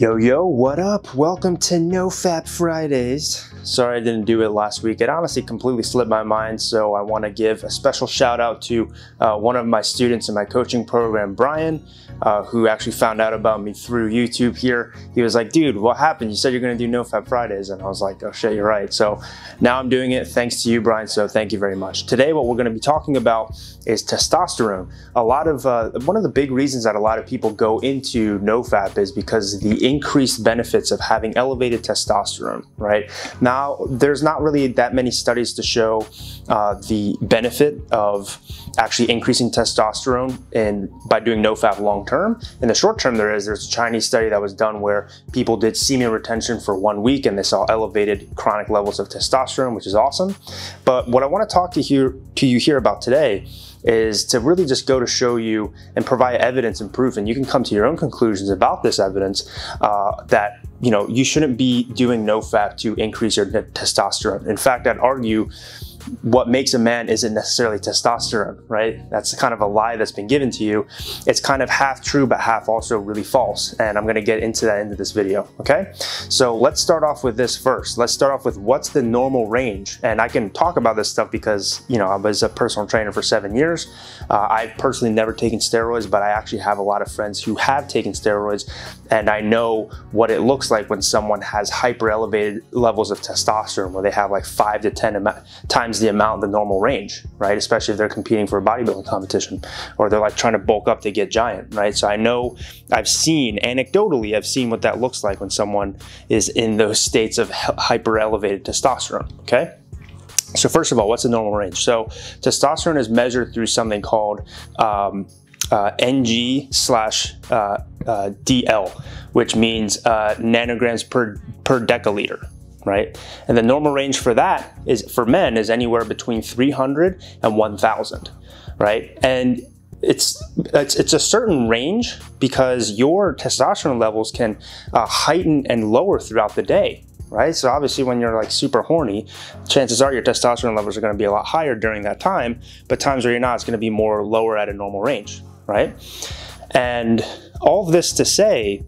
Yo, yo, what up? Welcome to No Fap Fridays. Sorry I didn't do it last week. It honestly completely slipped my mind, so I want to give a special shout out to uh, one of my students in my coaching program, Brian, uh, who actually found out about me through YouTube here. He was like, dude, what happened? You said you're going to do No Fap Fridays. And I was like, oh shit, you're right. So now I'm doing it thanks to you, Brian. So thank you very much. Today, what we're going to be talking about is testosterone. A lot of, uh, one of the big reasons that a lot of people go into No Fap is because the increased benefits of having elevated testosterone, right? Now, there's not really that many studies to show uh, the benefit of actually increasing testosterone and by doing no fap long term. In the short term, there is. There's a Chinese study that was done where people did semen retention for one week and they saw elevated chronic levels of testosterone, which is awesome. But what I want to talk to you to you here about today is to really just go to show you and provide evidence and proof, and you can come to your own conclusions about this evidence uh, that you know you shouldn't be doing no fap to increase your testosterone. In fact, I'd argue what makes a man isn't necessarily testosterone, right? That's kind of a lie that's been given to you. It's kind of half true, but half also really false. And I'm gonna get into that into this video, okay? So let's start off with this first. Let's start off with what's the normal range. And I can talk about this stuff because, you know, I was a personal trainer for seven years. Uh, I've personally never taken steroids, but I actually have a lot of friends who have taken steroids. And I know what it looks like when someone has hyper elevated levels of testosterone, where they have like five to 10 times the amount the normal range, right? Especially if they're competing for a bodybuilding competition or they're like trying to bulk up to get giant, right? So I know I've seen, anecdotally, I've seen what that looks like when someone is in those states of hyper elevated testosterone, okay? So first of all, what's the normal range? So testosterone is measured through something called um, uh, NG slash uh, uh, DL, which means uh, nanograms per, per deciliter, right? And the normal range for that is for men is anywhere between 300 and 1000, right? And it's, it's, it's a certain range because your testosterone levels can uh, heighten and lower throughout the day, right? So obviously when you're like super horny, chances are your testosterone levels are going to be a lot higher during that time, but times where you're not, it's going to be more lower at a normal range, right? And all this to say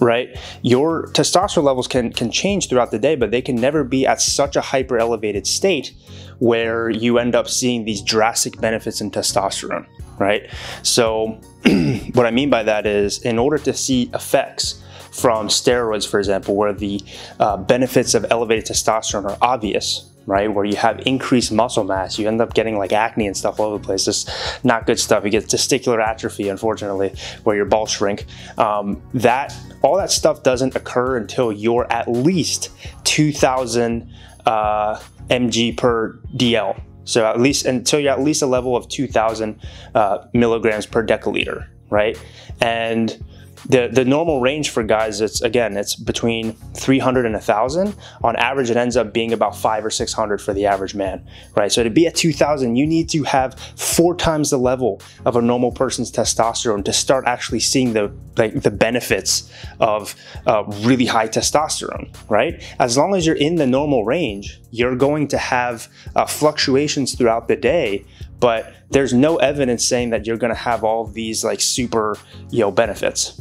right? Your testosterone levels can, can change throughout the day, but they can never be at such a hyper elevated state where you end up seeing these drastic benefits in testosterone, right? So, what I mean by that is in order to see effects from steroids, for example, where the uh, benefits of elevated testosterone are obvious, right? Where you have increased muscle mass, you end up getting like acne and stuff all over the place. Just not good stuff. You get testicular atrophy, unfortunately, where your balls shrink. Um, that all that stuff doesn't occur until you're at least 2,000 uh, mg per DL. So at least until you're at least a level of 2,000 uh, milligrams per deciliter, right? And the, the normal range for guys, it's again, it's between 300 and 1,000. On average, it ends up being about five or 600 for the average man, right? So to be at 2,000, you need to have four times the level of a normal person's testosterone to start actually seeing the like the benefits of uh, really high testosterone, right? As long as you're in the normal range, you're going to have uh, fluctuations throughout the day, but there's no evidence saying that you're going to have all these like super, you know, benefits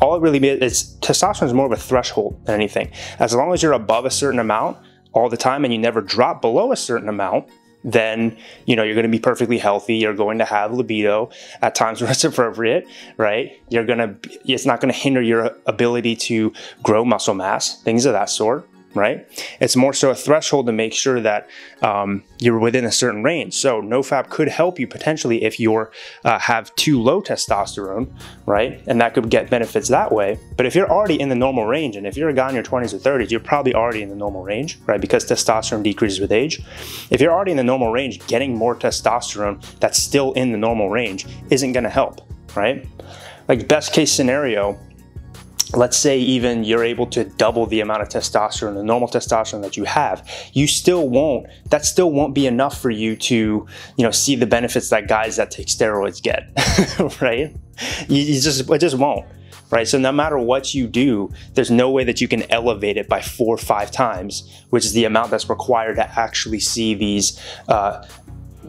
all it really is testosterone is more of a threshold than anything. As long as you're above a certain amount all the time and you never drop below a certain amount, then you know you're going to be perfectly healthy you're going to have libido at times where it's appropriate right you're to it's not going to hinder your ability to grow muscle mass things of that sort right? It's more so a threshold to make sure that um, you're within a certain range. So NoFap could help you potentially if you uh, have too low testosterone, right? And that could get benefits that way. But if you're already in the normal range, and if you're a guy in your 20s or 30s, you're probably already in the normal range, right? Because testosterone decreases with age. If you're already in the normal range, getting more testosterone that's still in the normal range isn't gonna help, right? Like best case scenario, let's say even you're able to double the amount of testosterone, the normal testosterone that you have, you still won't, that still won't be enough for you to, you know, see the benefits that guys that take steroids get, right? You, you just, it just won't, right? So no matter what you do, there's no way that you can elevate it by four or five times, which is the amount that's required to actually see these, uh,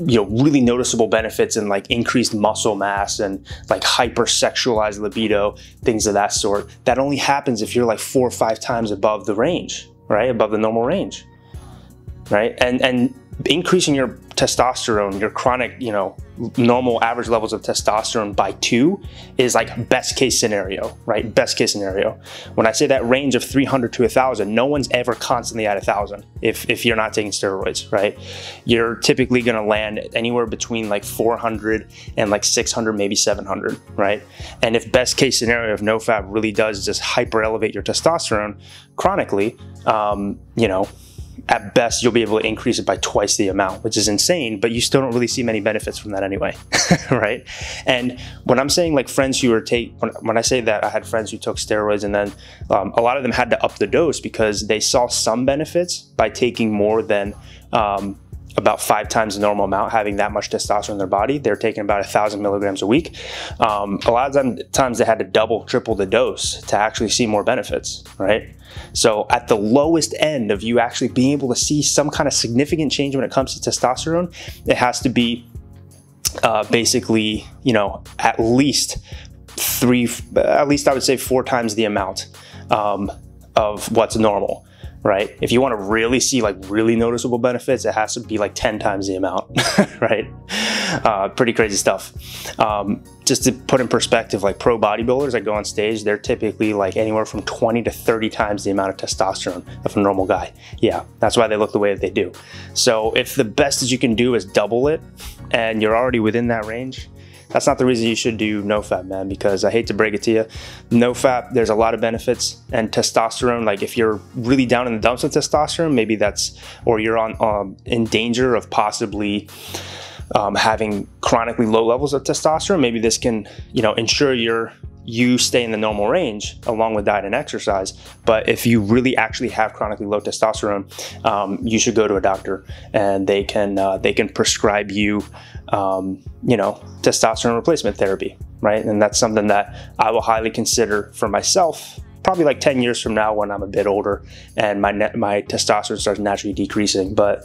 you know really noticeable benefits in like increased muscle mass and like hypersexualized libido things of that sort. That only happens if you're like four or five times above the range right? Above the normal range right? And and increasing your testosterone, your chronic, you know, normal average levels of testosterone by two is like best case scenario, right? Best case scenario. When I say that range of 300 to 1,000, no one's ever constantly at 1,000 if, if you're not taking steroids, right? You're typically gonna land anywhere between like 400 and like 600, maybe 700, right? And if best case scenario of NoFap really does just hyper elevate your testosterone chronically, um, you know, at best you'll be able to increase it by twice the amount, which is insane, but you still don't really see many benefits from that anyway, right? And when I'm saying like friends who are take, when, when, I say that I had friends who took steroids and then um, a lot of them had to up the dose because they saw some benefits by taking more than um, about five times the normal amount, having that much testosterone in their body. They're taking about a thousand milligrams a week. Um, a lot of times they had to double, triple the dose to actually see more benefits, right? So at the lowest end of you actually being able to see some kind of significant change when it comes to testosterone, it has to be uh, basically, you know, at least three, at least I would say four times the amount um, of what's normal right? If you want to really see like really noticeable benefits, it has to be like 10 times the amount, right? Uh, pretty crazy stuff. Um, just to put in perspective, like pro bodybuilders that go on stage, they're typically like anywhere from 20 to 30 times the amount of testosterone of a normal guy. Yeah, that's why they look the way that they do. So if the best that you can do is double it and you're already within that range, that's not the reason you should do no fap, man, because I hate to break it to you. No fap, there's a lot of benefits. And testosterone, like if you're really down in the dumps with testosterone, maybe that's, or you're on um, in danger of possibly um, having chronically low levels of testosterone, maybe this can, you know, ensure you're you stay in the normal range along with diet and exercise. But if you really actually have chronically low testosterone, um, you should go to a doctor and they can uh, they can prescribe you, um, you know, testosterone replacement therapy, right? And that's something that I will highly consider for myself probably like 10 years from now when I'm a bit older and my my testosterone starts naturally decreasing. But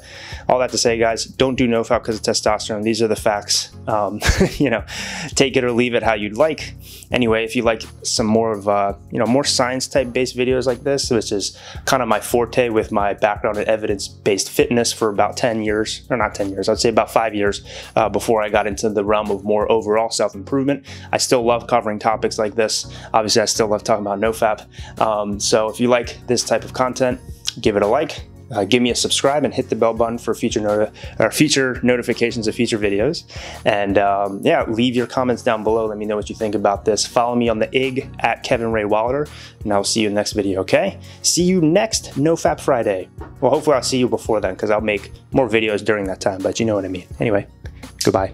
all that to say, guys, don't do NoFap because of testosterone. These are the facts. Um, you know, take it or leave it how you'd like. Anyway, if you like some more of uh, you know more science type based videos like this, which is kind of my forte with my background in evidence based fitness for about 10 years, or not 10 years, I'd say about five years uh, before I got into the realm of more overall self improvement. I still love covering topics like this. Obviously, I still love talking about NoFap. Um, so if you like this type of content, give it a like, uh, give me a subscribe and hit the bell button for future noti or future notifications of future videos. And um, yeah, leave your comments down below. Let me know what you think about this. Follow me on the IG at Kevin Ray Wallader, and I'll see you in the next video, okay? See you next NoFap Friday. Well, hopefully I'll see you before then because I'll make more videos during that time, but you know what I mean. Anyway, goodbye.